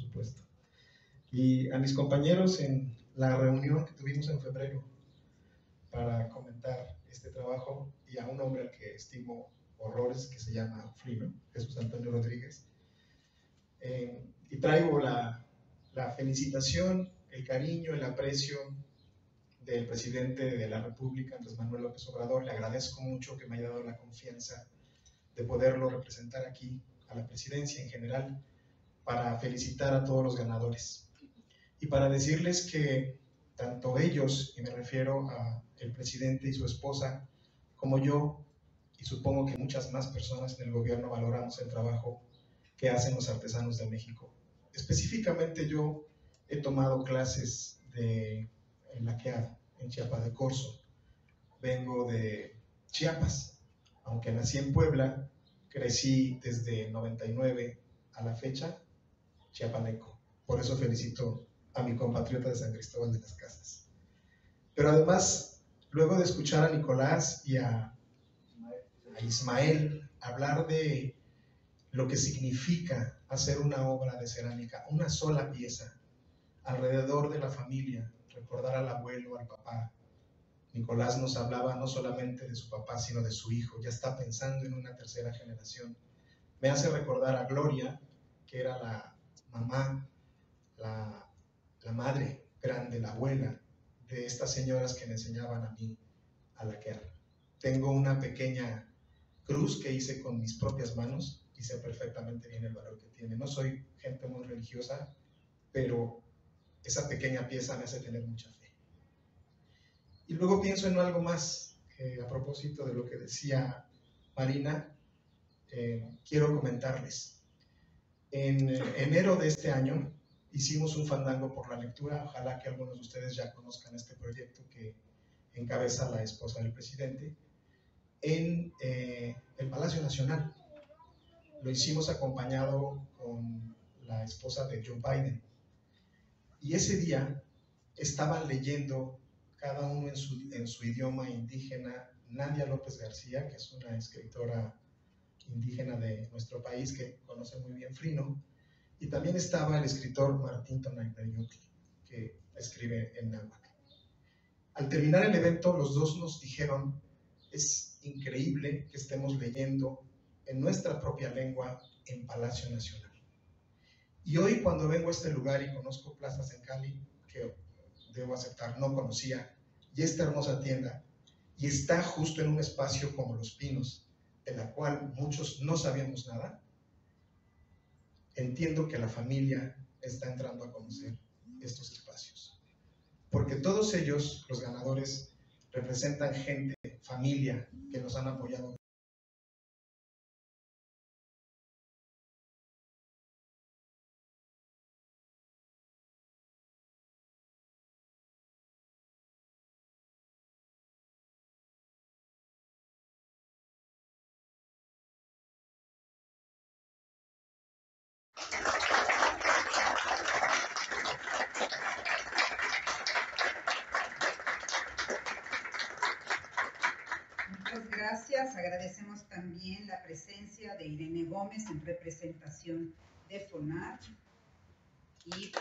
supuesto. Y a mis compañeros en la reunión que tuvimos en febrero para comentar este trabajo y a un hombre al que estimo horrores que se llama Frino, Jesús Antonio Rodríguez. Eh, y traigo la, la felicitación, el cariño, el aprecio del presidente de la República, Andrés Manuel López Obrador. Le agradezco mucho que me haya dado la confianza de poderlo representar aquí a la presidencia en general para felicitar a todos los ganadores y para decirles que tanto ellos, y me refiero a el presidente y su esposa, como yo, y supongo que muchas más personas en el gobierno valoramos el trabajo que hacen los artesanos de México. Específicamente yo he tomado clases de en la que en Chiapas de Corzo. Vengo de Chiapas, aunque nací en Puebla, crecí desde 99 a la fecha chiapaneco. Por eso felicito a mi compatriota de San Cristóbal de las Casas. Pero además, luego de escuchar a Nicolás y a, a Ismael hablar de lo que significa hacer una obra de cerámica, una sola pieza, alrededor de la familia, recordar al abuelo, al papá. Nicolás nos hablaba no solamente de su papá, sino de su hijo, ya está pensando en una tercera generación. Me hace recordar a Gloria, que era la mamá, la, la madre grande, la abuela de estas señoras que me enseñaban a mí a laquear. Tengo una pequeña cruz que hice con mis propias manos y sé perfectamente bien el valor que tiene. No soy gente muy religiosa, pero esa pequeña pieza me hace tener mucha fe. Y luego pienso en algo más, a propósito de lo que decía Marina, eh, quiero comentarles. En eh, enero de este año hicimos un fandango por la lectura, ojalá que algunos de ustedes ya conozcan este proyecto que encabeza la esposa del presidente, en eh, el Palacio Nacional. Lo hicimos acompañado con la esposa de Joe Biden. Y ese día estaban leyendo cada uno en su, en su idioma indígena Nadia López García, que es una escritora indígena de nuestro país que conoce muy bien Frino, y también estaba el escritor Martín Tonayayotl, que escribe en náhuatl. Al terminar el evento, los dos nos dijeron, es increíble que estemos leyendo en nuestra propia lengua en Palacio Nacional. Y hoy cuando vengo a este lugar y conozco plazas en Cali, que debo aceptar, no conocía, y esta hermosa tienda, y está justo en un espacio como Los Pinos, de la cual muchos no sabíamos nada, entiendo que la familia está entrando a conocer estos espacios. Porque todos ellos, los ganadores, representan gente, familia, que nos han apoyado gracias. Agradecemos también la presencia de Irene Gómez en representación de FONAR. Y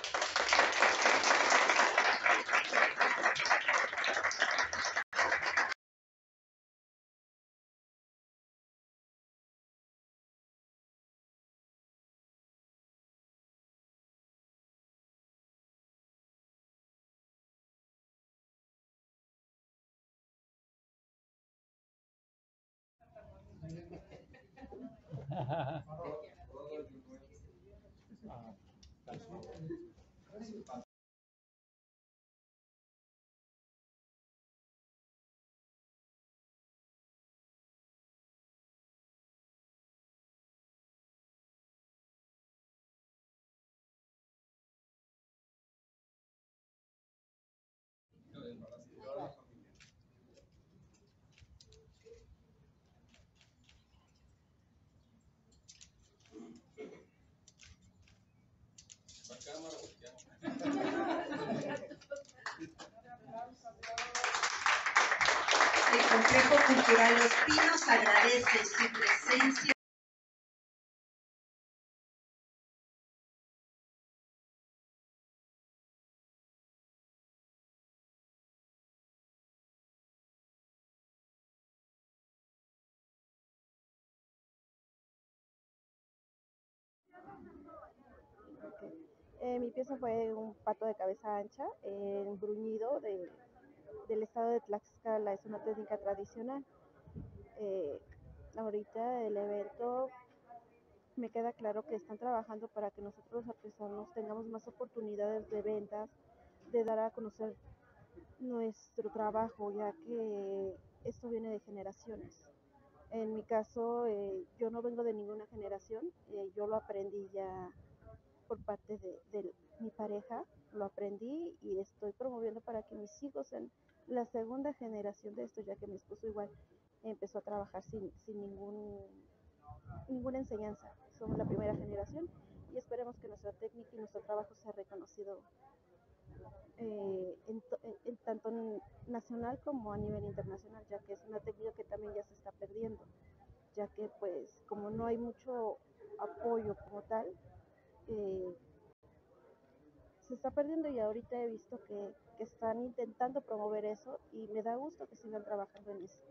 El Complejo Cultural Los Pinos agradece su presencia. Eh, mi pieza fue un pato de cabeza ancha, eh, bruñido de del estado de Tlaxcala, es una técnica tradicional. Eh, ahorita el evento me queda claro que están trabajando para que nosotros los artesanos tengamos más oportunidades de ventas, de dar a conocer nuestro trabajo, ya que esto viene de generaciones. En mi caso, eh, yo no vengo de ninguna generación, eh, yo lo aprendí ya por parte de, de, mi pareja, lo aprendí y estoy promoviendo para que mis hijos sean la segunda generación de esto, ya que mi esposo igual empezó a trabajar sin, sin ningún, ninguna enseñanza. Somos la primera generación y esperemos que nuestra técnica y nuestro trabajo sea reconocido eh, en, tanto nacional como a nivel internacional, ya que es una técnica que también ya se está perdiendo, ya que pues como no hay mucho apoyo como tal, eh, se está perdiendo y ahorita he visto que, que, están intentando promover eso y me da gusto que sigan trabajando en eso.